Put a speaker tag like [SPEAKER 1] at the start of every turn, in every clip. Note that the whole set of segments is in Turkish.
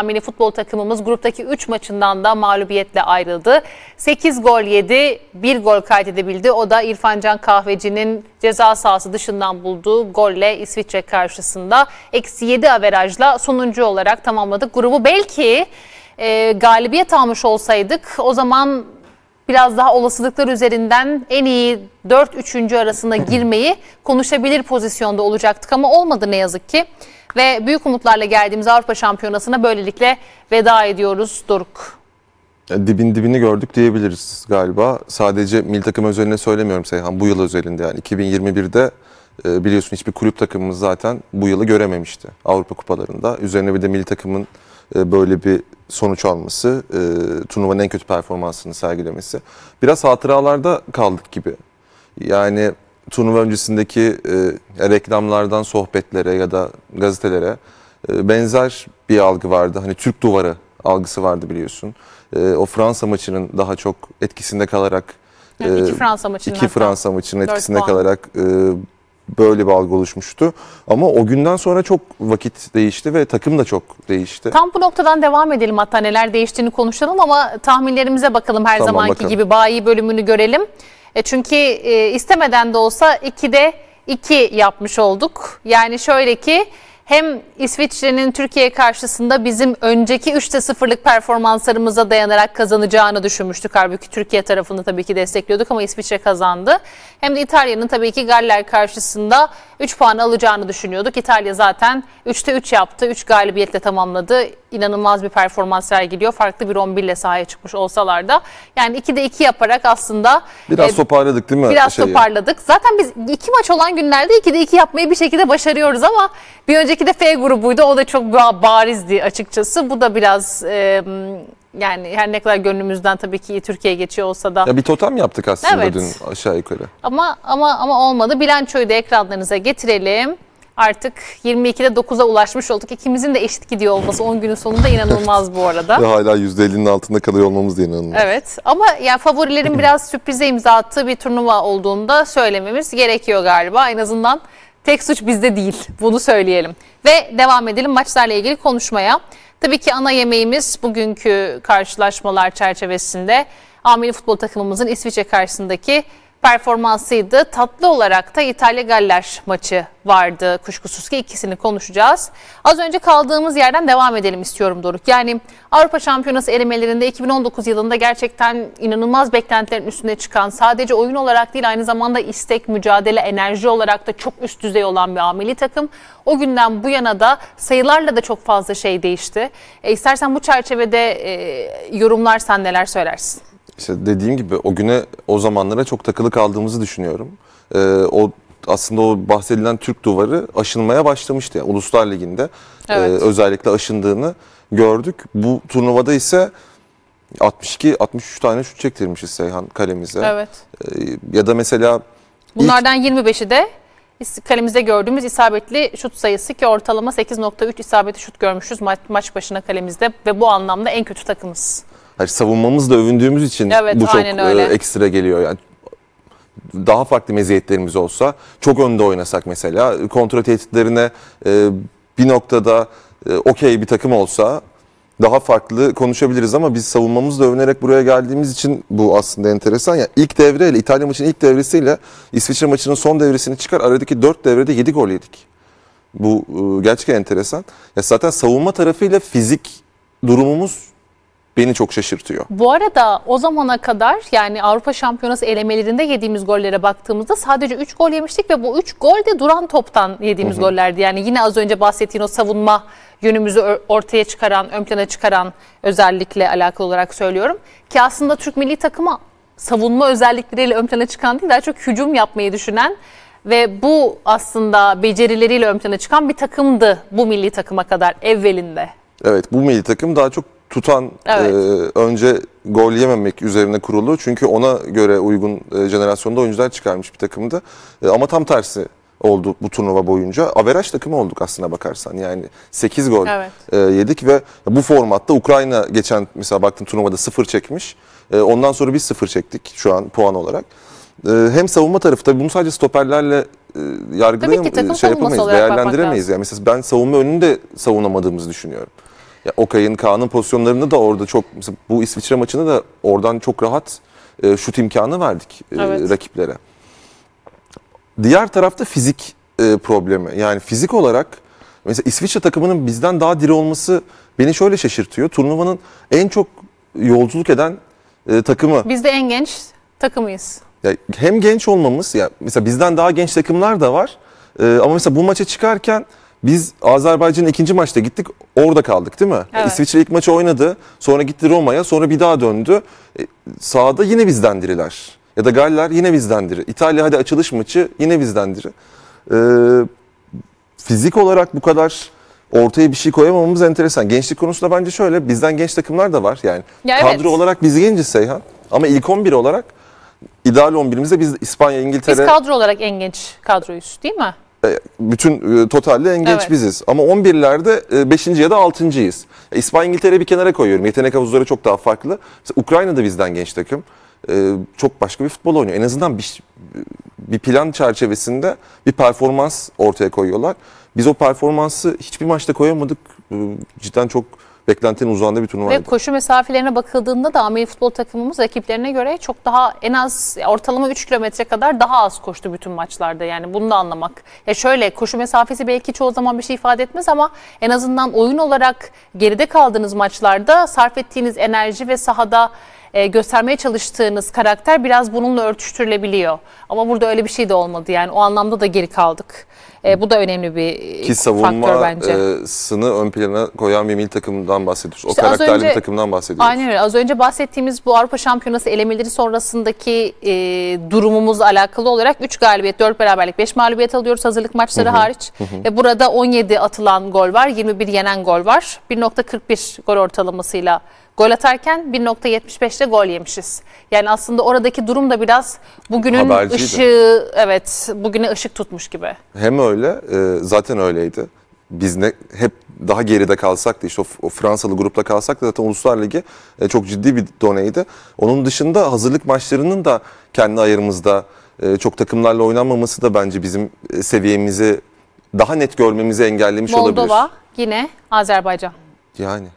[SPEAKER 1] Milli futbol takımımız gruptaki 3 maçından da mağlubiyetle ayrıldı. 8 gol yedi, 1 gol kaydedebildi. O da İrfan Can Kahveci'nin ceza sahası dışından bulduğu golle İsviçre karşısında. Eksi 7 averajla sonuncu olarak tamamladık. Grubu belki e, galibiyet almış olsaydık o zaman biraz daha olasılıklar üzerinden en iyi 4-3. arasına girmeyi konuşabilir pozisyonda olacaktık ama olmadı ne yazık ki. Ve büyük umutlarla geldiğimiz Avrupa Şampiyonası'na böylelikle veda ediyoruz Doruk.
[SPEAKER 2] Dibin dibini gördük diyebiliriz galiba. Sadece milli takım özelinde söylemiyorum Seyhan. Bu yıl özelinde yani 2021'de e, biliyorsun hiçbir kulüp takımımız zaten bu yılı görememişti Avrupa kupalarında. Üzerine bir de milli takımın e, böyle bir sonuç alması, e, turnuvanın en kötü performansını sergilemesi. Biraz hatıralarda kaldık gibi. Yani turnuva öncesindeki e, reklamlardan sohbetlere ya da gazetelere e, benzer bir algı vardı. Hani Türk duvarı algısı vardı biliyorsun. E, o Fransa maçının daha çok etkisinde kalarak
[SPEAKER 1] yani iki Fransa maçının
[SPEAKER 2] iki Fransa maçının etkisinde kalarak e, böyle bir algı oluşmuştu. Ama o günden sonra çok vakit değişti ve takım da çok değişti.
[SPEAKER 1] Tam bu noktadan devam edelim hatta neler değiştiğini konuşalım ama tahminlerimize bakalım her tamam, zamanki bakalım. gibi bayi bölümünü görelim. E çünkü e, istemeden de olsa 2'de 2 yapmış olduk. Yani şöyle ki hem İsviçre'nin Türkiye karşısında bizim önceki 3'te 0'lık performanslarımıza dayanarak kazanacağını düşünmüştük. Halbuki Türkiye tarafını tabii ki destekliyorduk ama İsviçre kazandı. Hem de İtalya'nın tabii ki Galler karşısında 3 puan alacağını düşünüyorduk. İtalya zaten 3'te 3 yaptı. 3 galibiyetle tamamladı. İnanılmaz bir performans sergiliyor. Farklı bir 11 ile sahaya çıkmış olsalar da. Yani 2'de 2 yaparak aslında...
[SPEAKER 2] Biraz e, toparladık değil mi?
[SPEAKER 1] Biraz şeyi? toparladık. Zaten biz 2 maç olan günlerde 2'de 2 yapmayı bir şekilde başarıyoruz ama bir önceki de F grubuydu. O da çok barizdi açıkçası. Bu da biraz... E, yani her ne kadar gönlümüzden tabii ki Türkiye geçiyor olsa da.
[SPEAKER 2] Ya bir totem yaptık aslında evet. dün aşağı yukarı.
[SPEAKER 1] Ama ama ama olmadı. Bilançoyu da ekranlarınıza getirelim. Artık 22'de 9'a ulaşmış olduk. İkimizin de eşit gidiyor olması 10 günün sonunda inanılmaz bu arada.
[SPEAKER 2] Ve hala %50'nin altında kalıyor olmamız da inanılmaz.
[SPEAKER 1] Evet ama yani favorilerin biraz sürprize imza attığı bir turnuva olduğunda söylememiz gerekiyor galiba. En azından tek suç bizde değil. Bunu söyleyelim. Ve devam edelim maçlarla ilgili konuşmaya. Tabii ki ana yemeğimiz bugünkü karşılaşmalar çerçevesinde Amili futbol takımımızın İsviçre karşısındaki performansıydı. Tatlı olarak da İtalya-Galler maçı vardı kuşkusuz ki ikisini konuşacağız. Az önce kaldığımız yerden devam edelim istiyorum Doruk. Yani Avrupa Şampiyonası elemelerinde 2019 yılında gerçekten inanılmaz beklentilerin üstüne çıkan sadece oyun olarak değil aynı zamanda istek, mücadele, enerji olarak da çok üst düzey olan bir ameli takım. O günden bu yana da sayılarla da çok fazla şey değişti. E, istersen bu çerçevede e, yorumlarsan neler söylersin?
[SPEAKER 2] İşte dediğim gibi o güne o zamanlara çok takılı kaldığımızı düşünüyorum. Ee, o aslında o bahsedilen Türk duvarı aşınmaya başlamıştı. Yani Uluslar Ligi'nde e, evet. e, özellikle aşındığını gördük. Bu turnuvada ise 62-63 tane şut çektirmişiz Seyhan kalemize.
[SPEAKER 1] Evet.
[SPEAKER 2] E, ya da mesela
[SPEAKER 1] Bunlardan ilk... 25'i de kalemizde gördüğümüz isabetli şut sayısı ki ortalama 8.3 isabetli şut görmüşüz maç, maç başına kalemizde ve bu anlamda en kötü takımız.
[SPEAKER 2] Hani savunmamızla övündüğümüz için evet, bu çok e, ekstra geliyor. Yani daha farklı meziyetlerimiz olsa çok önde oynasak mesela kontrol tehditlerine e, bir noktada e, okey bir takım olsa daha farklı konuşabiliriz ama biz savunmamızla övünerek buraya geldiğimiz için bu aslında enteresan. Yani ilk devreyle İtalya maçının ilk devresiyle İsviçre maçının son devresini çıkar aradaki 4 devrede 7 gol yedik. Bu e, gerçekten enteresan. Ya zaten savunma tarafıyla fizik durumumuz beni çok şaşırtıyor.
[SPEAKER 1] Bu arada o zamana kadar yani Avrupa Şampiyonası elemelerinde yediğimiz gollere baktığımızda sadece 3 gol yemiştik ve bu 3 gol de duran toptan yediğimiz hı hı. gollerdi. Yani yine az önce bahsettiğin o savunma yönümüzü ortaya çıkaran, ön plana çıkaran özellikle alakalı olarak söylüyorum. Ki aslında Türk milli takımı savunma özellikleriyle ön plana çıkan değil daha çok hücum yapmayı düşünen ve bu aslında becerileriyle ön plana çıkan bir takımdı bu milli takıma kadar evvelinde.
[SPEAKER 2] Evet bu milli takım daha çok tutan evet. e, önce gol yememek üzerine kurulu. Çünkü ona göre uygun e, jenerasyonda oyuncular çıkarmış bir takımdı. E, ama tam tersi oldu bu turnuva boyunca. Averaj takımı olduk aslına bakarsan. Yani 8 gol evet. e, yedik ve bu formatta Ukrayna geçen mesela baktım turnuvada 0 çekmiş. E, ondan sonra biz 0 çektik şu an puan olarak. E, hem savunma tarafı tabii bunu sadece stoperlerle e, yargılayamayız, şey yapamayız, değerlendiremeyiz. Yani mesela ben savunma önünde savunamadığımızı düşünüyorum. Ya Okay'ın, Kaan'ın pozisyonlarında da orada çok bu İsviçre maçını da oradan çok rahat e, şut imkanı verdik e,
[SPEAKER 1] Evet.
[SPEAKER 2] rakiplere. Diğer tarafta fizik e, problemi. Yani fizik olarak mesela İsviçre takımının bizden daha diri olması beni şöyle şaşırtıyor. Turnuvanın en çok yolculuk eden e, takımı.
[SPEAKER 1] Biz de en genç takımıyız.
[SPEAKER 2] Ya hem genç olmamız ya mesela bizden daha genç takımlar da var. Ee, ama mesela bu maça çıkarken biz Azerbaycan'ın ikinci maçta gittik orada kaldık değil mi?
[SPEAKER 1] Evet.
[SPEAKER 2] İsviçre ilk maçı oynadı. Sonra gitti Roma'ya sonra bir daha döndü. E, sahada yine bizden diriler. Ya da Galler yine bizden diri. İtalya hadi açılış maçı yine bizden diri. Ee, fizik olarak bu kadar ortaya bir şey koyamamamız enteresan. Gençlik konusunda bence şöyle bizden genç takımlar da var. Yani
[SPEAKER 1] Ya
[SPEAKER 2] kadro
[SPEAKER 1] evet.
[SPEAKER 2] olarak biz genciz Seyhan. Ama ilk 11 olarak ideal 11'imizde biz İspanya,
[SPEAKER 1] Biz
[SPEAKER 2] İngiltere
[SPEAKER 1] kadro olarak en genç kadroyuz değil mi?
[SPEAKER 2] E, bütün e, totalde en genç
[SPEAKER 1] Evet.
[SPEAKER 2] biziz. Ama 11'lerde 5. ya da 6.yız. İspanya, İngiltere bir kenara koyuyorum. Yetenek havuzları çok daha farklı. Mesela Ukrayna da bizden genç takım. E, Çok başka bir futbol oynuyor. En azından bir, bir plan çerçevesinde bir performans ortaya koyuyorlar. Biz o performansı hiçbir maçta koyamadık. E, Cidden çok beklentinin uzağında bir
[SPEAKER 1] Ve
[SPEAKER 2] turnuvaydı.
[SPEAKER 1] koşu mesafelerine bakıldığında da Amerika futbol takımımız rakiplerine göre çok daha en az ortalama 3 kilometre kadar daha az koştu bütün maçlarda. Yani bunu da anlamak. Ya şöyle koşu mesafesi belki çoğu zaman bir şey ifade etmez ama en azından oyun olarak geride kaldığınız maçlarda sarf ettiğiniz enerji ve sahada e, göstermeye çalıştığınız karakter biraz bununla örtüştürülebiliyor. Ama burada öyle bir şey de olmadı yani o anlamda da geri kaldık. E, bu da önemli bir
[SPEAKER 2] Ki
[SPEAKER 1] faktör bence.
[SPEAKER 2] savunmasını ön plana koyan bir milli takımdan bahsediyoruz.
[SPEAKER 1] İşte
[SPEAKER 2] o karakterli
[SPEAKER 1] önce-
[SPEAKER 2] bir takımdan bahsediyoruz.
[SPEAKER 1] Aynen öyle. Az önce bahsettiğimiz bu Avrupa Şampiyonası elemeleri sonrasındaki e, durumumuzla alakalı olarak 3 galibiyet, 4 beraberlik, 5 mağlubiyet alıyoruz hazırlık maçları hariç. Ve burada 17 atılan gol var, 21 yenen gol var. 1.41 gol ortalamasıyla gol atarken 1.75'te gol yemişiz. Yani aslında oradaki durum da biraz bugünün
[SPEAKER 2] Haberciydi.
[SPEAKER 1] ışığı, evet bugüne ışık tutmuş gibi.
[SPEAKER 2] Hem öyle, e, zaten öyleydi. Biz ne hep daha geride kalsak da işte o, o Fransalı grupta kalsak da zaten Uluslar Ligi e, çok ciddi bir doneydi. Onun dışında hazırlık maçlarının da kendi ayarımızda e, çok takımlarla oynanmaması da bence bizim e, seviyemizi daha net görmemizi engellemiş olabilir.
[SPEAKER 1] Moldova, yine Azerbaycan.
[SPEAKER 2] Yani.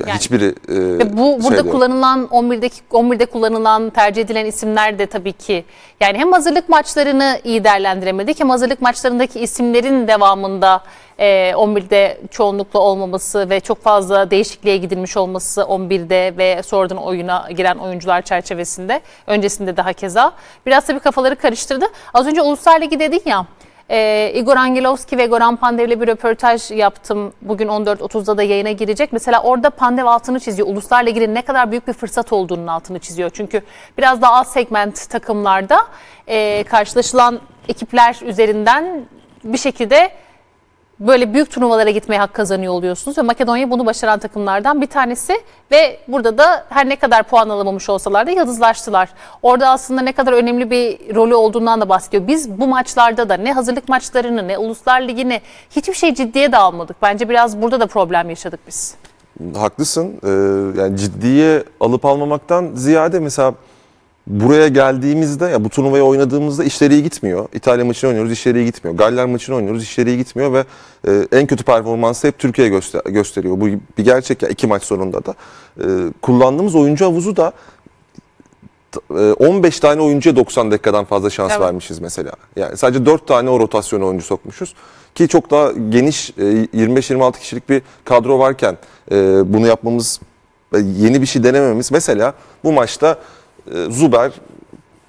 [SPEAKER 2] Ya
[SPEAKER 1] Yani.
[SPEAKER 2] Hiçbiri e,
[SPEAKER 1] bu burada
[SPEAKER 2] yok.
[SPEAKER 1] kullanılan 11'deki 11'de kullanılan tercih edilen isimler de tabii ki yani hem hazırlık maçlarını iyi değerlendiremedik hem hazırlık maçlarındaki isimlerin devamında e, 11'de çoğunlukla olmaması ve çok fazla değişikliğe gidilmiş olması 11'de ve sonradan oyuna giren oyuncular çerçevesinde öncesinde daha keza biraz tabii kafaları karıştırdı. Az önce Uluslar Ligi dedin ya ee, Igor Angelovski ve Goran Pandev ile bir röportaj yaptım. Bugün 14.30'da da yayına girecek. Mesela orada Pandev altını çiziyor. Uluslar Ligi'nin ne kadar büyük bir fırsat olduğunun altını çiziyor. Çünkü biraz daha az segment takımlarda e, karşılaşılan ekipler üzerinden bir şekilde böyle büyük turnuvalara gitmeye hak kazanıyor oluyorsunuz ve Makedonya bunu başaran takımlardan bir tanesi ve burada da her ne kadar puan alamamış olsalar da yıldızlaştılar. Orada aslında ne kadar önemli bir rolü olduğundan da bahsediyor. Biz bu maçlarda da ne hazırlık maçlarını ne Uluslar Ligi'ni hiçbir şey ciddiye de almadık. Bence biraz burada da problem yaşadık biz.
[SPEAKER 2] Haklısın. Ee, yani ciddiye alıp almamaktan ziyade mesela buraya geldiğimizde ya bu turnuvayı oynadığımızda işleri iyi gitmiyor. İtalya maçını oynuyoruz, işleri iyi gitmiyor. Galler maçını oynuyoruz, işleri iyi gitmiyor ve e, en kötü performansı hep Türkiye göster- gösteriyor. Bu bir gerçek ya iki maç sonunda da. E, kullandığımız oyuncu havuzu da t- e, 15 tane oyuncuya 90 dakikadan fazla şans
[SPEAKER 1] Evet.
[SPEAKER 2] vermişiz mesela. Yani sadece 4 tane o rotasyon oyuncu sokmuşuz. Ki çok daha geniş e, 25-26 kişilik bir kadro varken e, bunu yapmamız e, yeni bir şey denememiz. Mesela bu maçta e, Zuber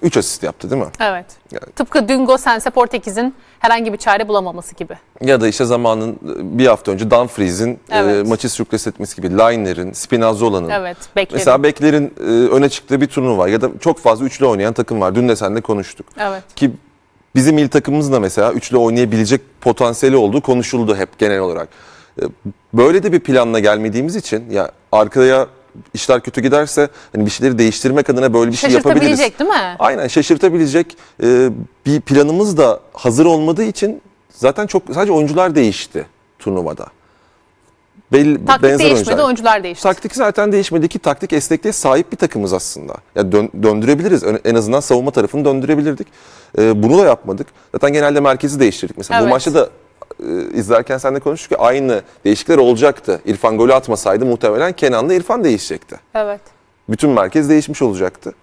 [SPEAKER 2] 3 asist yaptı değil mi?
[SPEAKER 1] Evet.
[SPEAKER 2] Yani-
[SPEAKER 1] Tıpkı dün Gosense Portekiz'in herhangi bir çare bulamaması gibi.
[SPEAKER 2] Ya da işte zamanın e, bir hafta önce Dumfries'in e,
[SPEAKER 1] Evet.
[SPEAKER 2] maçı sürükles etmesi gibi. Liner'in, Spinazzola'nın.
[SPEAKER 1] Evet, bekledim.
[SPEAKER 2] Mesela beklerin e, öne çıktığı bir turnuva ya da çok fazla üçlü oynayan takım var. Dün de seninle konuştuk.
[SPEAKER 1] Evet.
[SPEAKER 2] Ki bizim il takımımız da mesela üçlü oynayabilecek potansiyeli olduğu konuşuldu hep genel olarak. E, Böyle de bir planla gelmediğimiz için ya arkaya işler kötü giderse hani bir şeyleri değiştirmek adına böyle bir şey yapabiliriz.
[SPEAKER 1] Şaşırtabilecek değil mi?
[SPEAKER 2] Aynen şaşırtabilecek e, bir planımız da hazır olmadığı için zaten çok sadece oyuncular değişti turnuvada. Belli,
[SPEAKER 1] Taktik
[SPEAKER 2] benzer
[SPEAKER 1] değişmedi,
[SPEAKER 2] oyuncular.
[SPEAKER 1] oyuncular değişti.
[SPEAKER 2] Taktik zaten değişmedi ki taktik esnekliğe sahip bir takımız aslında. Ya dön- döndürebiliriz. Ön- En azından savunma tarafını döndürebilirdik. Ee, bunu da yapmadık. Zaten genelde merkezi değiştirdik. Mesela bu
[SPEAKER 1] Evet.
[SPEAKER 2] maçta da e, izlerken seninle konuştuk ki aynı değişiklikler olacaktı. İrfan golü atmasaydı muhtemelen Kenan'la İrfan değişecekti.
[SPEAKER 1] Evet.
[SPEAKER 2] Bütün merkez değişmiş olacaktı.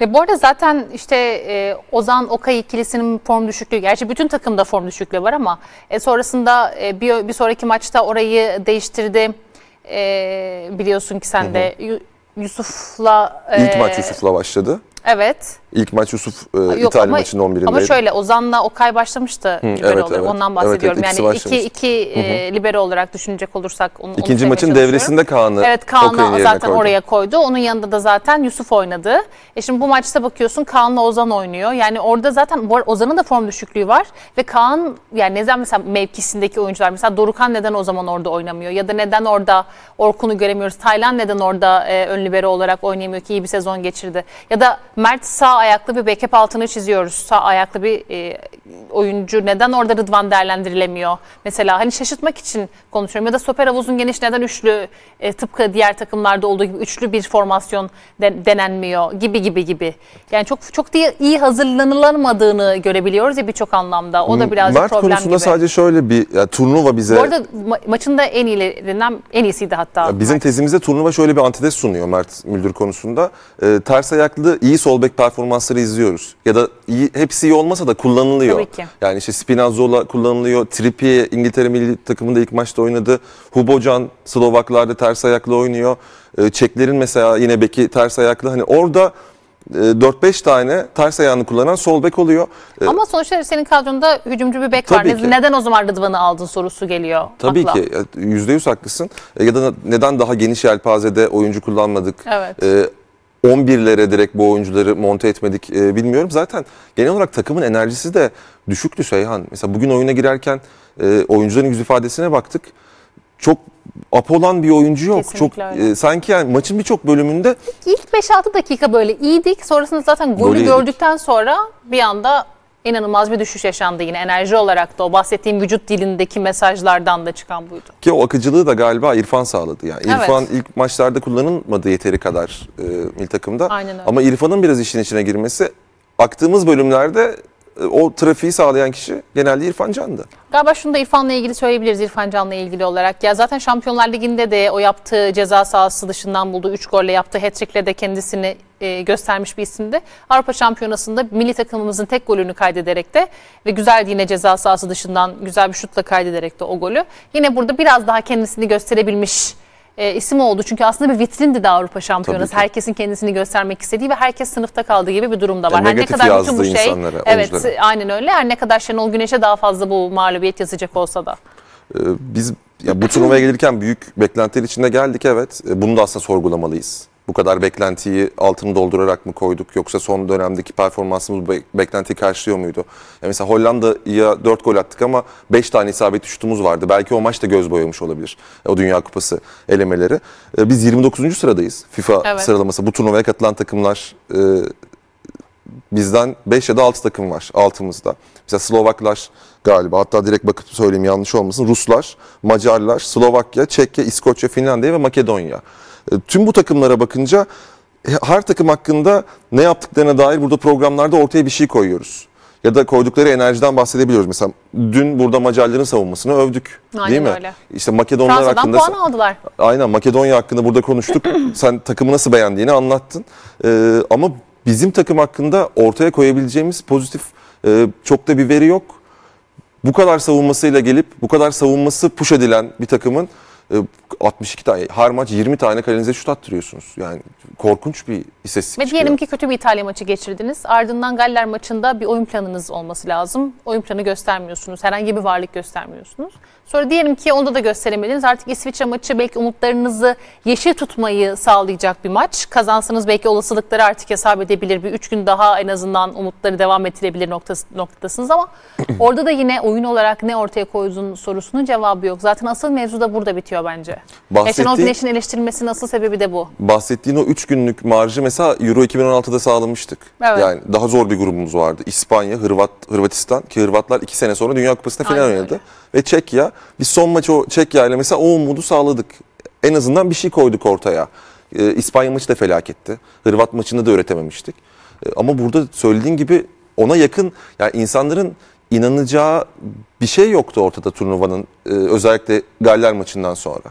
[SPEAKER 1] Ve bu arada zaten işte e, Ozan Okay ikilisinin form düşüklüğü, gerçi bütün takımda form düşüklüğü var ama e, sonrasında e, bir, bir sonraki maçta orayı değiştirdi. E, biliyorsun ki sen de Yu- Yusuf'la...
[SPEAKER 2] İlk
[SPEAKER 1] e,
[SPEAKER 2] maç Yusuf'la başladı.
[SPEAKER 1] Evet.
[SPEAKER 2] İlk maç Yusuf e,
[SPEAKER 1] Yok
[SPEAKER 2] İtalya
[SPEAKER 1] ama-
[SPEAKER 2] maçının 11'indeydi.
[SPEAKER 1] Ama şöyle Ozan'la Okay başlamıştı libero
[SPEAKER 2] evet,
[SPEAKER 1] olarak.
[SPEAKER 2] evet.
[SPEAKER 1] Ondan
[SPEAKER 2] Evet,
[SPEAKER 1] bahsediyorum.
[SPEAKER 2] evet, ikisi
[SPEAKER 1] yani iki, iki e, libero olarak düşünecek olursak onu, onu
[SPEAKER 2] İkinci
[SPEAKER 1] söylemeye
[SPEAKER 2] maçın devresinde Kaan'ı
[SPEAKER 1] Evet Kaan'ı zaten
[SPEAKER 2] koydu.
[SPEAKER 1] oraya koydu. Onun yanında da zaten Yusuf oynadı. E şimdi bu maçta bakıyorsun Kaan'la Ozan oynuyor. Yani orada zaten Ozan'ın da form düşüklüğü var. Ve Kaan yani neden mesela mevkisindeki oyuncular mesela Dorukan neden o zaman orada oynamıyor? Ya da neden orada Orkun'u göremiyoruz? Taylan neden orada e, ön libero olarak oynayamıyor ki iyi bir sezon geçirdi? Ya da Mert sağ ayaklı bir backup altını çiziyoruz. Sağ ayaklı bir e, oyuncu neden orada Rıdvan değerlendirilemiyor? Mesela hani şaşırtmak için konuşuyorum. Ya da stoper havuzun geniş neden üçlü e, tıpkı diğer takımlarda olduğu gibi üçlü bir formasyon de- denenmiyor gibi gibi gibi. Yani çok çok diye iyi hazırlanılamadığını görebiliyoruz ya birçok anlamda. O da birazcık
[SPEAKER 2] Mert
[SPEAKER 1] problem
[SPEAKER 2] konusunda
[SPEAKER 1] gibi.
[SPEAKER 2] sadece şöyle bir ya, turnuva bize
[SPEAKER 1] Bu arada ma- maçın da en iyilerinden en iyisiydi hatta.
[SPEAKER 2] Ya Bizim tezimizde turnuva şöyle bir antites sunuyor Mert Müldür konusunda. Ee, ters ayaklı iyi sol bek performansları izliyoruz. Ya da iyi, hepsi iyi olmasa da kullanılıyor.
[SPEAKER 1] Tabii ki.
[SPEAKER 2] Yani işte Spinazzola kullanılıyor. Trippier İngiltere milli takımında ilk maçta oynadı. Hubocan Slovaklarda ters ayaklı oynuyor. Ee, Çeklerin mesela yine beki ters ayaklı. Hani orada e, 4-5 tane ters ayağını kullanan sol bek oluyor. Ee,
[SPEAKER 1] Ama sonuçta senin kadronda hücumcu bir bek var.
[SPEAKER 2] Ki.
[SPEAKER 1] Neden o zaman Rıdvan'ı aldın sorusu geliyor.
[SPEAKER 2] Tabii
[SPEAKER 1] akla.
[SPEAKER 2] ki yüzde yüz haklısın. E, Ya da neden daha geniş yelpazede oyuncu kullanmadık?
[SPEAKER 1] Evet.
[SPEAKER 2] E, 11'lere direkt bu oyuncuları monte etmedik e, bilmiyorum. Zaten genel olarak takımın enerjisi de düşüktü Seyhan. Mesela bugün oyuna girerken e, oyuncuların yüz ifadesine baktık. Çok apolan bir oyuncu yok.
[SPEAKER 1] Kesinlikle
[SPEAKER 2] çok
[SPEAKER 1] öyle.
[SPEAKER 2] e, sanki yani maçın birçok bölümünde
[SPEAKER 1] İlk 5-6 dakika böyle iyiydik. Sonrasında zaten golü
[SPEAKER 2] Golü yedik.
[SPEAKER 1] gördükten sonra bir anda inanılmaz bir düşüş yaşandı yine. Enerji olarak da o bahsettiğim vücut dilindeki mesajlardan da çıkan buydu.
[SPEAKER 2] ki o akıcılığı da galiba İrfan sağladı. Yani
[SPEAKER 1] Evet.
[SPEAKER 2] İrfan ilk maçlarda kullanılmadı yeteri kadar e, milli takımda.
[SPEAKER 1] Aynen öyle.
[SPEAKER 2] Ama İrfan'ın biraz işin içine girmesi baktığımız bölümlerde o trafiği sağlayan kişi genelde İrfan Can'dı.
[SPEAKER 1] Galiba şunu da İrfan'la ilgili söyleyebiliriz İrfan Can'la ilgili olarak. Ya zaten Şampiyonlar Ligi'nde de o yaptığı ceza sahası dışından bulduğu 3 golle yaptığı hat-trick'le de kendisini e, göstermiş bir isimdi. Avrupa Şampiyonası'nda milli takımımızın tek golünü kaydederek de ve güzel yine ceza sahası dışından güzel bir şutla kaydederek de o golü. Yine burada biraz daha kendisini gösterebilmiş e, isim oldu. Çünkü aslında bir vitrindi de Avrupa Şampiyonası. Herkesin kendisini göstermek istediği ve herkes sınıfta kaldığı gibi bir durumda var.
[SPEAKER 2] Yani
[SPEAKER 1] Her ne kadar bütün bu şey
[SPEAKER 2] insanlara,
[SPEAKER 1] evet
[SPEAKER 2] oyunculara.
[SPEAKER 1] aynen öyle. Her ne kadar Şenol Güneş'e daha fazla bu mağlubiyet yazacak olsa da.
[SPEAKER 2] E, Biz ya bu turnuvaya gelirken büyük beklentiler içinde geldik evet. E, Bunu da aslında sorgulamalıyız. Bu kadar beklentiyi altını doldurarak mı koyduk yoksa son dönemdeki performansımız be- beklentiyi karşılıyor muydu? Ya mesela Hollanda'ya 4 gol attık ama 5 tane isabetli şutumuz vardı. Belki o maç da göz boyamış olabilir. O Dünya Kupası elemeleri. E, Biz 29. sıradayız FIFA
[SPEAKER 1] Evet.
[SPEAKER 2] sıralaması. Bu turnuvaya katılan takımlar e, bizden 5 ya da 6 takım var altımızda. Mesela Slovaklar galiba hatta direkt bakıp söyleyeyim yanlış olmasın. Ruslar, Macarlar, Slovakya, Çekya, İskoçya, Finlandiya ve Makedonya. E, Tüm bu takımlara bakınca e, her takım hakkında ne yaptıklarına dair burada programlarda ortaya bir şey koyuyoruz. Ya da koydukları enerjiden bahsedebiliyoruz. Mesela dün burada Macarların savunmasını övdük.
[SPEAKER 1] Aynen
[SPEAKER 2] değil mi?
[SPEAKER 1] öyle.
[SPEAKER 2] İşte Makedonlar
[SPEAKER 1] Fransa'dan
[SPEAKER 2] hakkında
[SPEAKER 1] puan aldılar.
[SPEAKER 2] Aynen Makedonya hakkında burada konuştuk. Sen takımı nasıl beğendiğini anlattın. Ee, ama bizim takım hakkında ortaya koyabileceğimiz pozitif e, çok da bir veri yok. Bu kadar savunmasıyla gelip bu kadar savunması push edilen bir takımın 62 tane her maç 20 tane kalenize şut attırıyorsunuz. Yani korkunç bir istatistik
[SPEAKER 1] Ve
[SPEAKER 2] çıkıyor.
[SPEAKER 1] diyelim ki kötü bir İtalya maçı geçirdiniz. Ardından Galler maçında bir oyun planınız olması lazım. Oyun planı göstermiyorsunuz. Herhangi bir varlık göstermiyorsunuz. Sonra diyelim ki onda da gösteremediniz. Artık İsviçre maçı belki umutlarınızı yeşil tutmayı sağlayacak bir maç. Kazansanız belki olasılıkları artık hesap edebilir. Bir üç gün daha en azından umutları devam ettirebilir noktası, noktasınız ama orada da yine oyun olarak ne ortaya koyduğun sorusunun cevabı yok. Zaten asıl mevzu da burada bitiyor bence.
[SPEAKER 2] Bahsettiğin-
[SPEAKER 1] Şenol Güneş'in eleştirilmesinin asıl sebebi de bu.
[SPEAKER 2] bahsettiğin o 3 günlük marjı mesela Euro 2016'da sağlamıştık.
[SPEAKER 1] Evet.
[SPEAKER 2] Yani daha zor bir grubumuz vardı. İspanya, Hırvat, Hırvatistan ki Hırvatlar 2 sene sonra Dünya Kupası'nda final oynadı.
[SPEAKER 1] öyle.
[SPEAKER 2] Ve Çekya. Biz son maçı o Çekya ile mesela o umudu sağladık. En azından bir şey koyduk ortaya. Ee, İspanya maçı da felaketti. Hırvat maçını da öğretememiştik. Ee, ama burada söylediğin gibi ona yakın yani insanların inanacağı bir şey yoktu ortada turnuvanın e, özellikle Galler maçından sonra.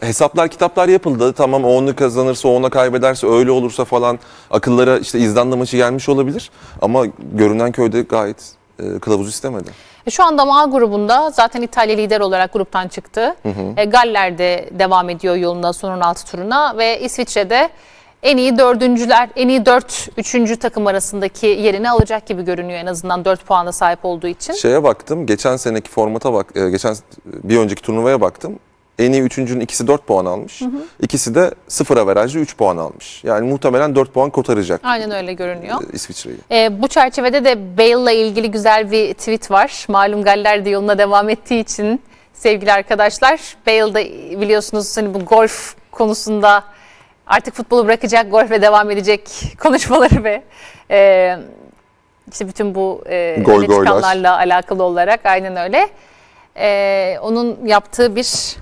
[SPEAKER 2] Hesaplar kitaplar yapıldı. Tamam o onu kazanırsa o ona kaybederse öyle olursa falan akıllara işte İzlanda maçı gelmiş olabilir. Ama görünen köyde gayet e, kılavuz istemedi.
[SPEAKER 1] E, Şu anda A grubunda zaten İtalya lider olarak gruptan çıktı. E, Galler de devam ediyor yolunda son 16 turuna ve İsviçre'de en iyi dördüncüler, en iyi dört üçüncü takım arasındaki yerini alacak gibi görünüyor en azından 4 puana sahip olduğu için.
[SPEAKER 2] Şeye baktım geçen seneki formata bak e, geçen bir önceki turnuvaya baktım. En iyi üçüncünün ikisi 4 puan almış. İkisi de sıfır averajlı 3 puan almış. Yani muhtemelen 4 puan kotaracak
[SPEAKER 1] Aynen öyle görünüyor.
[SPEAKER 2] e, İsviçre'yi.
[SPEAKER 1] E, bu çerçevede de Bale'la ilgili güzel bir tweet var. Malum Galler de yoluna devam ettiği için sevgili arkadaşlar. Bale de biliyorsunuz hani bu golf konusunda artık futbolu bırakacak, golfe devam edecek konuşmaları ve e, işte bütün bu e,
[SPEAKER 2] Gol
[SPEAKER 1] çıkanlarla alakalı olarak aynen öyle. E, onun yaptığı bir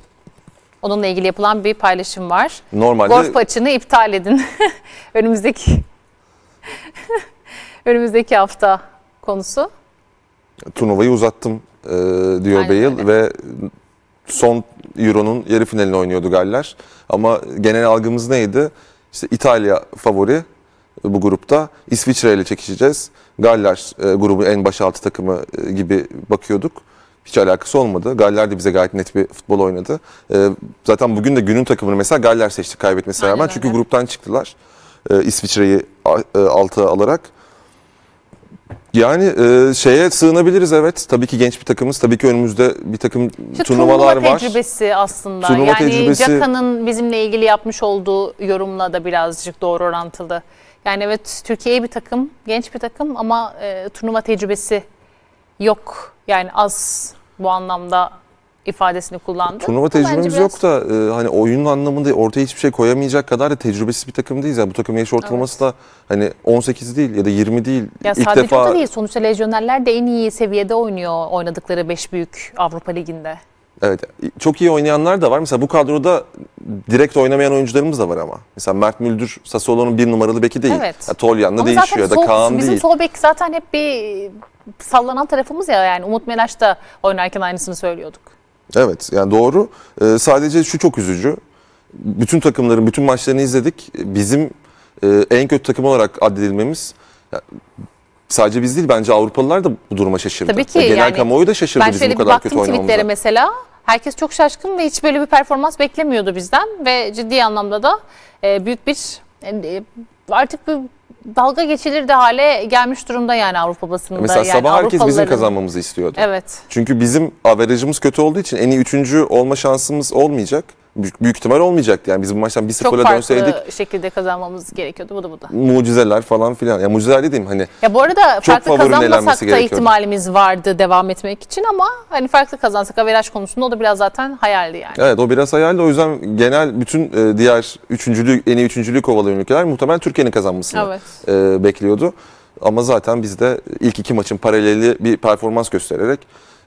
[SPEAKER 1] onunla ilgili yapılan bir paylaşım var.
[SPEAKER 2] Normalde
[SPEAKER 1] Golf maçını iptal edin. önümüzdeki önümüzdeki hafta konusu.
[SPEAKER 2] turnuvayı uzattım e, diyor
[SPEAKER 1] Aynen
[SPEAKER 2] Bale
[SPEAKER 1] öyle.
[SPEAKER 2] ve son Euro'nun yarı finalini oynuyordu Galler. Ama genel algımız neydi? İşte İtalya favori bu grupta. İsviçre ile çekişeceğiz. Galler e, grubun en baş altı takımı e, gibi bakıyorduk. Hiç alakası olmadı. Galler de bize gayet net bir futbol oynadı. E, zaten bugün de günün takımını mesela Galler seçti kaybetmesine rağmen. Çünkü gruptan çıktılar. E, İsviçre'yi e, alta alarak. Yani e, şeye sığınabiliriz evet. Tabii ki genç bir takımız. Tabii ki önümüzde bir takım
[SPEAKER 1] İşte
[SPEAKER 2] turnuvalar
[SPEAKER 1] turnuva
[SPEAKER 2] var.
[SPEAKER 1] tecrübesi aslında.
[SPEAKER 2] Turnuva
[SPEAKER 1] yani
[SPEAKER 2] tecrübesi-
[SPEAKER 1] Caka'nın bizimle ilgili yapmış olduğu yorumla da birazcık doğru orantılı. Yani evet Türkiye iyi bir takım, genç bir takım ama e, turnuva tecrübesi yok. Yani az bu anlamda ifadesini kullandı.
[SPEAKER 2] Turnuva tecrübemiz
[SPEAKER 1] biraz-
[SPEAKER 2] yok da e, hani oyun anlamında ortaya hiçbir şey koyamayacak kadar da tecrübesiz bir takım değiliz. Yani bu takımın yaş ortalaması da hani 18 değil ya da 20 değil.
[SPEAKER 1] Ya
[SPEAKER 2] İlk
[SPEAKER 1] sadece
[SPEAKER 2] defa
[SPEAKER 1] o da değil. Sonuçta lejyonerler de en iyi seviyede oynuyor oynadıkları 5 büyük Avrupa Ligi'nde.
[SPEAKER 2] Evet çok iyi oynayanlar da var. Mesela bu kadroda direkt oynamayan oyuncularımız da var ama. Mesela Mert Müldür Sassuolo'nun bir numaralı beki değil.
[SPEAKER 1] Evet.
[SPEAKER 2] Ya Tolyan'la değişiyor ya da
[SPEAKER 1] sol,
[SPEAKER 2] Kaan
[SPEAKER 1] bizim
[SPEAKER 2] değil.
[SPEAKER 1] sol bek zaten hep bir sallanan tarafımız ya yani. Umut Melaş da oynarken aynısını söylüyorduk.
[SPEAKER 2] Evet yani doğru. Ee, sadece şu çok üzücü. Bütün takımların bütün maçlarını izledik. Bizim e, en kötü takım olarak addedilmemiz ya, sadece biz değil bence Avrupalılar da bu duruma şaşırdı.
[SPEAKER 1] Tabii ki
[SPEAKER 2] genel
[SPEAKER 1] yani
[SPEAKER 2] kamuoyu da şaşırdı
[SPEAKER 1] Ben
[SPEAKER 2] bizim
[SPEAKER 1] şöyle
[SPEAKER 2] bu
[SPEAKER 1] bir
[SPEAKER 2] kadar
[SPEAKER 1] baktım
[SPEAKER 2] kötü
[SPEAKER 1] tweetlere
[SPEAKER 2] oynamamıza.
[SPEAKER 1] mesela. Herkes çok şaşkın ve hiç böyle bir performans beklemiyordu bizden. Ve ciddi anlamda da e, büyük bir e, artık bir dalga geçilir de hale gelmiş durumda yani Avrupa basınında.
[SPEAKER 2] Mesela
[SPEAKER 1] yani
[SPEAKER 2] sabah herkes bizim kazanmamızı istiyordu.
[SPEAKER 1] Evet.
[SPEAKER 2] Çünkü bizim averajımız kötü olduğu için en iyi üçüncü olma şansımız olmayacak. Büyük, büyük ihtimal olmayacaktı. Yani biz bu maçtan
[SPEAKER 1] Çok
[SPEAKER 2] 1-0'la
[SPEAKER 1] farklı
[SPEAKER 2] dönseydik
[SPEAKER 1] şekilde kazanmamız gerekiyordu. Bu da bu da.
[SPEAKER 2] mucizeler falan filan. Ya mucizeler dediğim hani
[SPEAKER 1] Ya bu arada
[SPEAKER 2] Çok
[SPEAKER 1] farklı kazanmasak da
[SPEAKER 2] gerekiyordu.
[SPEAKER 1] ihtimalimiz vardı devam etmek için ama hani farklı kazansak averaj konusunda o da biraz zaten hayaldi yani.
[SPEAKER 2] Evet o biraz hayaldi. O yüzden genel bütün e, diğer üçüncülüğü, en iyi üçüncülüğü kovalayan ülkeler muhtemelen Türkiye'nin kazanmasını
[SPEAKER 1] Evet.
[SPEAKER 2] e, bekliyordu. Ama zaten biz de ilk iki maçın paraleli bir performans göstererek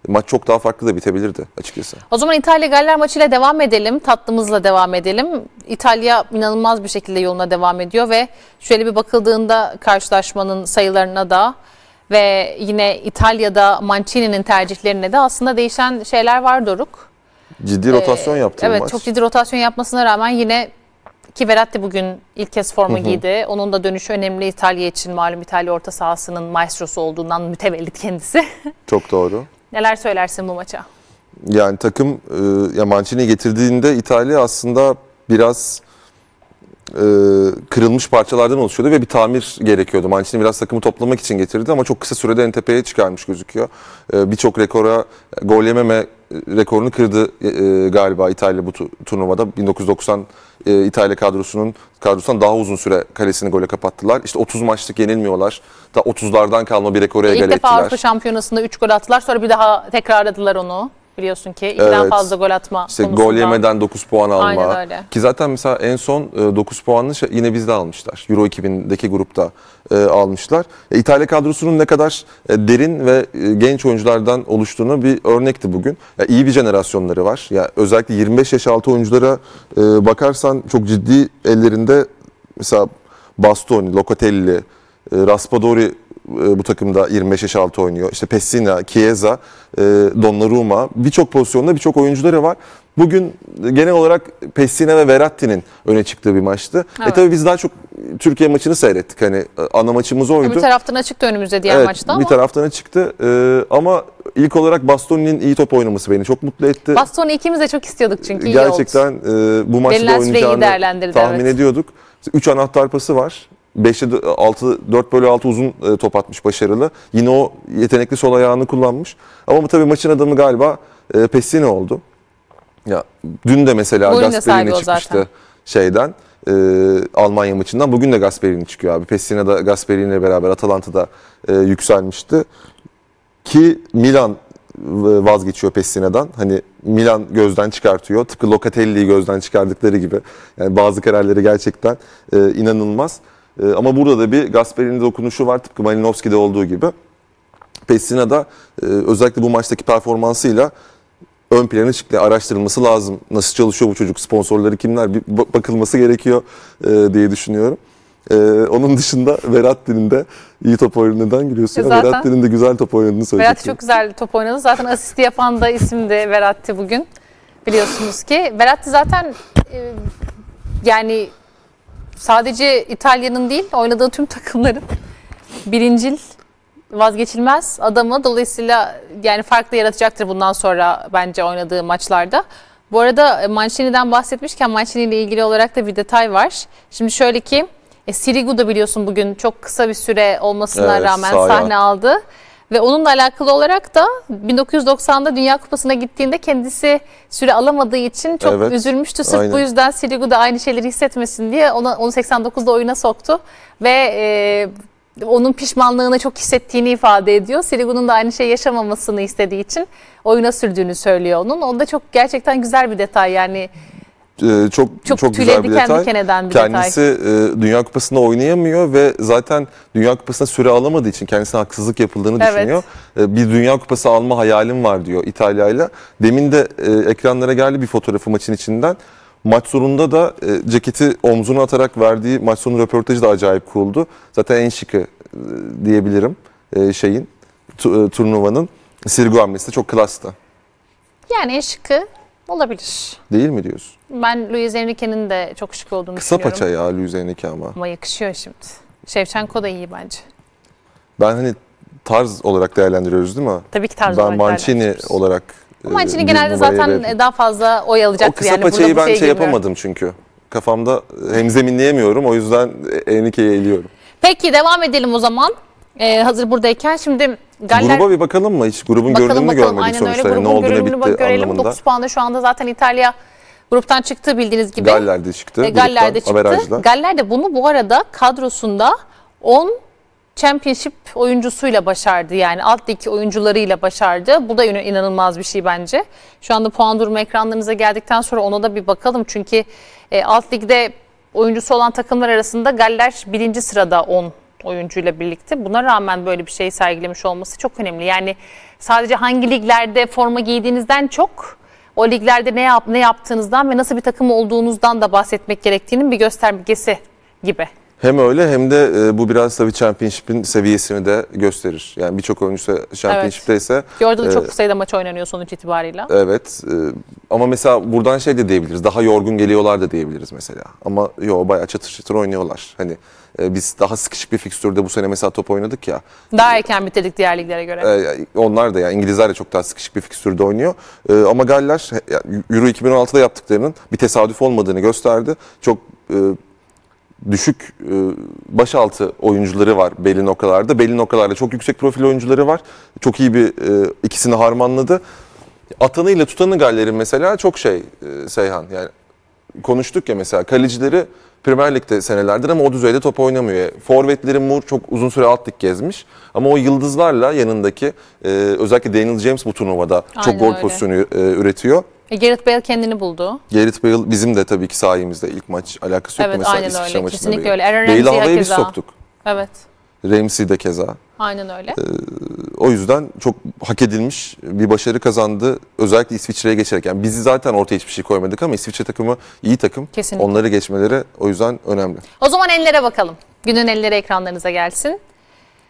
[SPEAKER 2] maç çok daha farklı da bitebilirdi açıkçası.
[SPEAKER 1] O zaman İtalya Galler maçıyla devam edelim. Tatlımızla devam edelim. İtalya inanılmaz bir şekilde yoluna devam ediyor ve şöyle bir bakıldığında karşılaşmanın sayılarına da ve yine İtalya'da Mancini'nin tercihlerine de aslında değişen şeyler var Doruk.
[SPEAKER 2] Ciddi rotasyon yaptı bu
[SPEAKER 1] Evet
[SPEAKER 2] maç.
[SPEAKER 1] çok ciddi rotasyon yapmasına rağmen yine ki Verratti bugün ilk kez forma giydi. Onun da dönüşü önemli İtalya için. Malum İtalya orta sahasının maestrosu olduğundan mütevellit kendisi.
[SPEAKER 2] Çok doğru.
[SPEAKER 1] Neler söylersin bu maça?
[SPEAKER 2] Yani takım e, ya Mancini getirdiğinde İtalya aslında biraz e, kırılmış parçalardan oluşuyordu ve bir tamir gerekiyordu. Mancini biraz takımı toplamak için getirdi ama çok kısa sürede en tepeye çıkarmış gözüküyor. E, Birçok rekora gol yememe e, rekorunu kırdı e, galiba İtalya bu tu- turnuvada. 1990 e, İtalya kadrosunun kadrosundan daha uzun süre kalesini gole kapattılar. İşte 30 maçlık yenilmiyorlar. Da 30'lardan kalma bir rekoru
[SPEAKER 1] İlk
[SPEAKER 2] egale
[SPEAKER 1] defa
[SPEAKER 2] ettiler.
[SPEAKER 1] Avrupa Şampiyonası'nda 3 gol attılar. Sonra bir daha tekrarladılar onu. Biliyorsun ki ikiden
[SPEAKER 2] Evet.
[SPEAKER 1] fazla gol atma
[SPEAKER 2] İşte
[SPEAKER 1] konusunda.
[SPEAKER 2] gol yemeden 9 puan alma.
[SPEAKER 1] Aynen öyle.
[SPEAKER 2] Ki zaten mesela en son e, 9 puanını şey- yine bizde almışlar. Euro 2000'deki grupta e, almışlar. E, İtalya kadrosunun ne kadar e, derin ve e, genç oyunculardan oluştuğunu bir örnekti bugün. Ya, iyi bir jenerasyonları var. Ya özellikle 25 yaş altı oyunculara e, bakarsan çok ciddi ellerinde mesela Bastoni, Locatelli, e, Raspadori e, bu takımda 25 yaş altı oynuyor. İşte Pessina, Chiesa, e, Donnarumma birçok pozisyonda birçok oyuncuları var. Bugün genel olarak Pessina ve Verratti'nin öne çıktığı bir maçtı.
[SPEAKER 1] Evet.
[SPEAKER 2] E tabii biz daha çok Türkiye maçını seyrettik. Hani e, ana maçımız oydu.
[SPEAKER 1] Bir taraftan açıktı önümüzde diğer
[SPEAKER 2] evet,
[SPEAKER 1] maçta ama
[SPEAKER 2] bir taraftan çıktı. E, ama ilk olarak Bastoni'nin iyi top oynaması beni çok mutlu etti.
[SPEAKER 1] Bastoni ikimiz de çok istiyorduk çünkü iyi
[SPEAKER 2] Gerçekten
[SPEAKER 1] oldu.
[SPEAKER 2] e, bu maçta
[SPEAKER 1] Verilen
[SPEAKER 2] oynayacağını tahmin
[SPEAKER 1] evet.
[SPEAKER 2] ediyorduk. 3 anahtar pası var. 5'te 6 4 bölü 6 uzun e, top atmış başarılı. Yine o yetenekli sol ayağını kullanmış. Ama bu tabii maçın adamı galiba e, Pessina oldu. Ya dün de mesela Gasperini çıkmıştı
[SPEAKER 1] zaten.
[SPEAKER 2] şeyden. e, Almanya maçından. Bugün de Gasperini çıkıyor abi. Pessina da Gasperini ile beraber Atalanta'da e, yükselmişti. Ki Milan vazgeçiyor Pessina'dan. Hani Milan gözden çıkartıyor. Tıpkı Locatelli'yi gözden çıkardıkları gibi. Yani bazı kararları gerçekten e, inanılmaz. E, ama burada da bir Gasperini dokunuşu var tıpkı Malinovski'de olduğu gibi. Pessina da e, özellikle bu maçtaki performansıyla ön plana çıktı. Araştırılması lazım. Nasıl çalışıyor bu çocuk? Sponsorları kimler? Bir ba- bakılması gerekiyor e, diye düşünüyorum. E, onun dışında Verratti'nin de iyi top oynadığından gülüyorsun.
[SPEAKER 1] E
[SPEAKER 2] Verratti'nin de güzel top oynadığını söyleyecektim.
[SPEAKER 1] Verratti çok güzel top oynadı. Zaten asisti yapan da isim de Verratti bugün. Biliyorsunuz ki. Verratti zaten e, yani sadece İtalya'nın değil oynadığı tüm takımların birincil vazgeçilmez adamı. Dolayısıyla yani farklı yaratacaktır bundan sonra bence oynadığı maçlarda. Bu arada e, Mancini'den bahsetmişken Mancini ile ilgili olarak da bir detay var. Şimdi şöyle ki e, Sirigu da biliyorsun bugün çok kısa bir süre olmasına
[SPEAKER 2] Evet,
[SPEAKER 1] rağmen sahne aldı. Ve onunla alakalı olarak da 1990'da Dünya Kupası'na gittiğinde kendisi süre alamadığı için çok
[SPEAKER 2] Evet,
[SPEAKER 1] üzülmüştü. Sırf
[SPEAKER 2] aynen.
[SPEAKER 1] bu yüzden Sirigu da aynı şeyleri hissetmesin diye onu, onu 89'da oyuna soktu. Ve e, onun pişmanlığını çok hissettiğini ifade ediyor. Sirigu'nun da aynı şeyi yaşamamasını istediği için oyuna sürdüğünü söylüyor onun. O da çok gerçekten güzel bir detay yani.
[SPEAKER 2] Ee, çok
[SPEAKER 1] Çok
[SPEAKER 2] çok, güzel bir detay.
[SPEAKER 1] eden bir
[SPEAKER 2] Kendisi e, Dünya Kupası'nda oynayamıyor ve zaten Dünya Kupası'na süre alamadığı için kendisine haksızlık yapıldığını
[SPEAKER 1] Evet.
[SPEAKER 2] düşünüyor. E, bir Dünya Kupası alma hayalim var diyor İtalya'yla. Demin de e, ekranlara geldi bir fotoğrafı maçın içinden. Maç sonunda da e, ceketi omzuna atarak verdiği maç sonu röportajı da acayip cool'du. Zaten en şıkı e, diyebilirim e, şeyin tu- e, turnuvanın. Sirgu hamlesi de çok klastı.
[SPEAKER 1] Yani en şıkı olabilir.
[SPEAKER 2] Değil mi diyorsun?
[SPEAKER 1] Ben Luis Enrique'nin de çok şık olduğunu
[SPEAKER 2] Kısa
[SPEAKER 1] düşünüyorum.
[SPEAKER 2] paça ya Luis Enrique ama.
[SPEAKER 1] Ama yakışıyor şimdi. Şevçenko da iyi bence.
[SPEAKER 2] Ben hani tarz olarak değerlendiriyoruz değil mi?
[SPEAKER 1] Tabii ki tarz
[SPEAKER 2] ben
[SPEAKER 1] olarak
[SPEAKER 2] Mancini olarak e,
[SPEAKER 1] Mancini genelde zaten
[SPEAKER 2] verdim.
[SPEAKER 1] daha fazla oy
[SPEAKER 2] o
[SPEAKER 1] alacaktır.
[SPEAKER 2] kısa
[SPEAKER 1] yani
[SPEAKER 2] paçayı
[SPEAKER 1] bu
[SPEAKER 2] ben şey yapamadım çünkü. Kafamda hemzeminleyemiyorum o yüzden Enrique'yi eliyorum.
[SPEAKER 1] Peki devam edelim o zaman. Ee, hazır buradayken şimdi Galler...
[SPEAKER 2] Gruba bir bakalım mı? Hiç grubun görünümünü görmedik
[SPEAKER 1] Aynen öyle.
[SPEAKER 2] sonuçta. Ne
[SPEAKER 1] Grubun
[SPEAKER 2] oldu ne bitti
[SPEAKER 1] görelim.
[SPEAKER 2] anlamında.
[SPEAKER 1] 9 puanla şu anda zaten İtalya gruptan çıktı bildiğiniz gibi.
[SPEAKER 2] Galler'de çıktı.
[SPEAKER 1] E, Galler'de çıktı.
[SPEAKER 2] averajla.
[SPEAKER 1] Galler de bunu bu arada kadrosunda 10 Championship oyuncusuyla başardı. Yani alt lig oyuncularıyla başardı. Bu da inan- inanılmaz bir şey bence. Şu anda puan durumu ekranlarınıza geldikten sonra ona da bir bakalım. Çünkü e, alt ligde oyuncusu olan takımlar arasında Galler birinci sırada 10 oyuncuyla birlikte. Buna rağmen böyle bir şey sergilemiş olması çok önemli. Yani sadece hangi liglerde forma giydiğinizden çok o liglerde ne yap ne yaptığınızdan ve nasıl bir takım olduğunuzdan da bahsetmek gerektiğinin bir göstergesi gibi.
[SPEAKER 2] Hem öyle hem de e, bu biraz tabii Championship'in seviyesini de gösterir. Yani birçok oyuncu Championship'te ise
[SPEAKER 1] Ki orada da
[SPEAKER 2] Ee,
[SPEAKER 1] çok sayıda maç oynanıyor sonuç itibarıyla.
[SPEAKER 2] Evet e, ama mesela buradan şey de diyebiliriz. Daha yorgun geliyorlar da diyebiliriz mesela. Ama yo bayağı çatır çatır oynuyorlar. Hani e, biz daha sıkışık bir fikstürde bu sene mesela top oynadık ya.
[SPEAKER 1] Daha erken bitirdik diğer liglere göre.
[SPEAKER 2] E, onlar da yani İngilizler de çok daha sıkışık bir fikstürde oynuyor. E, ama Galler Euro 2016'da yaptıklarının bir tesadüf olmadığını gösterdi. Çok e, düşük e, başaltı oyuncuları var belli noktalarda. Belli noktalarda çok yüksek profil oyuncuları var. Çok iyi bir e, ikisini harmanladı. Atanıyla tutanı Galler'in mesela çok şey e, Seyhan yani konuştuk ya mesela kalecileri Premier Lig'de senelerdir ama o düzeyde top oynamıyor. Forvetleri Moore çok uzun süre alt lig gezmiş. Ama o yıldızlarla yanındaki e, özellikle Daniel James bu turnuvada
[SPEAKER 1] Aynen
[SPEAKER 2] çok gol
[SPEAKER 1] öyle.
[SPEAKER 2] pozisyonu e, üretiyor.
[SPEAKER 1] E, Gareth Bale kendini buldu.
[SPEAKER 2] Gareth Bale bizim de tabii ki sayemizde ilk maç alakası yok
[SPEAKER 1] Evet,
[SPEAKER 2] mesela
[SPEAKER 1] aynen
[SPEAKER 2] İsviçre
[SPEAKER 1] öyle. Kesinlikle
[SPEAKER 2] Bale.
[SPEAKER 1] öyle. Aaron
[SPEAKER 2] Bale'i havaya biz
[SPEAKER 1] hakeza.
[SPEAKER 2] soktuk.
[SPEAKER 1] Evet.
[SPEAKER 2] Ramsey de keza.
[SPEAKER 1] Aynen öyle.
[SPEAKER 2] O yüzden çok hak edilmiş bir başarı kazandı. Özellikle İsviçre'ye geçerek. Yani bizi zaten ortaya hiçbir şey koymadık ama İsviçre takımı iyi takım.
[SPEAKER 1] Kesinlikle.
[SPEAKER 2] Onları geçmeleri o yüzden önemli.
[SPEAKER 1] O zaman ellere bakalım. Günün elleri ekranlarınıza gelsin.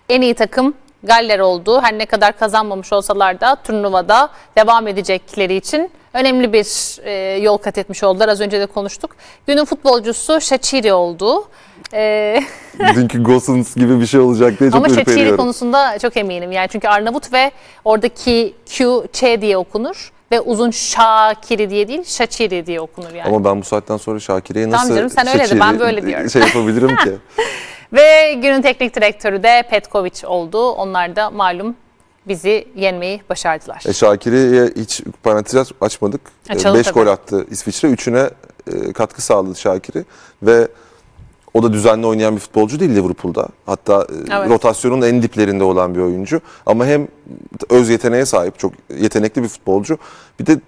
[SPEAKER 1] en iyi takım Galler oldu. Her ne kadar kazanmamış olsalar da turnuvada devam edecekleri için önemli bir e, yol kat etmiş oldular. Az önce de konuştuk. Günün futbolcusu Shaqiri oldu. E,
[SPEAKER 2] Dünkü Gosens gibi bir şey olacak diye çok
[SPEAKER 1] ama Shaqiri
[SPEAKER 2] ürperiyorum.
[SPEAKER 1] konusunda çok eminim. Yani çünkü Arnavut ve oradaki Q, Ç diye okunur. Ve uzun Şakiri diye değil, Şaçiri diye okunur yani.
[SPEAKER 2] Ama ben bu saatten sonra Şakire'ye nasıl
[SPEAKER 1] canım, sen öyle de, ben böyle diyorum.
[SPEAKER 2] şey yapabilirim ki?
[SPEAKER 1] Ve günün teknik direktörü de Petkovic oldu. Onlar da malum bizi yenmeyi başardılar.
[SPEAKER 2] E, Şakir'e hiç parantez aç- açmadık.
[SPEAKER 1] Açalım
[SPEAKER 2] 5
[SPEAKER 1] tabii.
[SPEAKER 2] gol attı İsviçre. Üçüne e, katkı sağladı Şakir'i. Ve o da düzenli oynayan bir futbolcu değil Liverpool'da. Hatta e,
[SPEAKER 1] Evet.
[SPEAKER 2] rotasyonun en diplerinde olan bir oyuncu. Ama hem öz yeteneğe sahip, çok yetenekli bir futbolcu. Bir de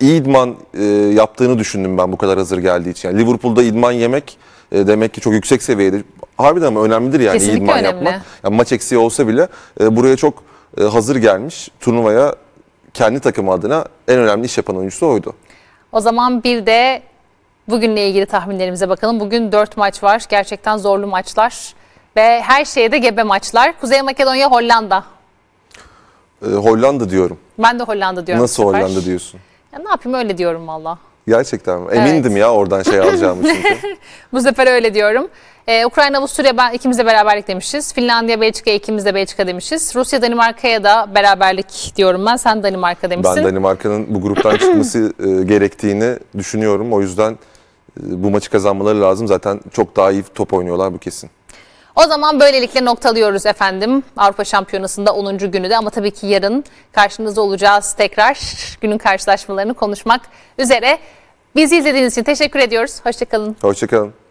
[SPEAKER 2] iyi idman e, yaptığını düşündüm ben bu kadar hazır geldiği için. Yani Liverpool'da idman yemek e, demek ki çok yüksek seviyede. Harbiden ama önemlidir yani
[SPEAKER 1] Kesinlikle
[SPEAKER 2] idman
[SPEAKER 1] önemli.
[SPEAKER 2] yapmak. Yani maç eksiği olsa bile e, buraya çok e, hazır gelmiş. Turnuvaya kendi takımı adına en önemli iş yapan oyuncusu oydu.
[SPEAKER 1] O zaman bir de bugünle ilgili tahminlerimize bakalım. Bugün 4 maç var. Gerçekten zorlu maçlar. Ve her şeye de gebe maçlar. Kuzey Makedonya, Hollanda.
[SPEAKER 2] E, Hollanda diyorum.
[SPEAKER 1] Ben de Hollanda diyorum.
[SPEAKER 2] Nasıl. Hollanda diyorsun?
[SPEAKER 1] Ya ne yapayım öyle diyorum valla.
[SPEAKER 2] Gerçekten mi? Emindim ya oradan şey alacağımı çünkü.
[SPEAKER 1] Bu sefer öyle diyorum. Ee, Ukrayna, Avusturya ben ikimiz de beraberlik demişiz. Finlandiya, Belçika ikimiz de Belçika demişiz. Rusya, Danimarka'ya da beraberlik diyorum ben. Sen Danimarka demişsin.
[SPEAKER 2] ben Danimarka'nın bu gruptan çıkması e, gerektiğini düşünüyorum. O yüzden e, bu maçı kazanmaları lazım. Zaten çok daha iyi top oynuyorlar bu kesin.
[SPEAKER 1] O zaman böylelikle noktalıyoruz efendim. Avrupa Şampiyonası'nda 10. günü de ama tabii ki yarın karşınızda olacağız tekrar. Günün karşılaşmalarını konuşmak üzere. Bizi izlediğiniz için teşekkür ediyoruz. Hoşçakalın.
[SPEAKER 2] Hoşçakalın.